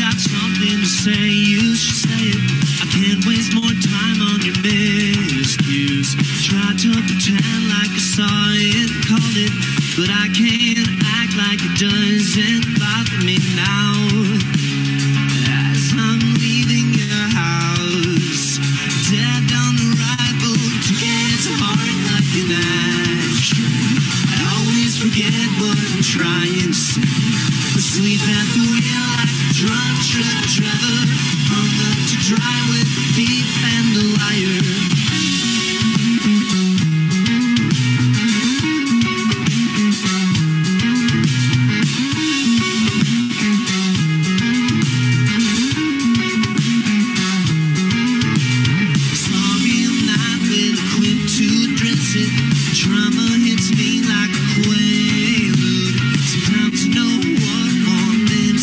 got something to say, you should say it. I can't waste more time on your miscues. Try to pretend like I saw it, called it, but I can't act like it doesn't bother me now. As I'm leaving your house, dead on arrival, to get heart like an ashtray. I always forget what I'm trying to say. Asleep at the wheel like truck hung up to dry with thief and the liar.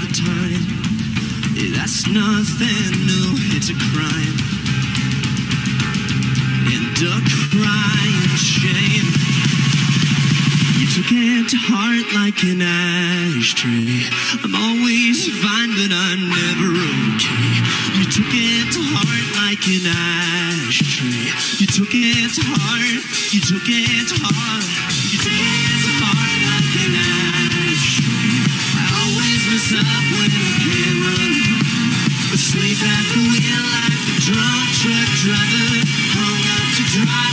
the time. Eh, That's nothing new. It's a crime. And a crying shame. You took it to heart like an ashtray. I'm always fine, but I'm never okay. You took it to heart like an ashtray. You took it to heart. You took it to heart. Asleep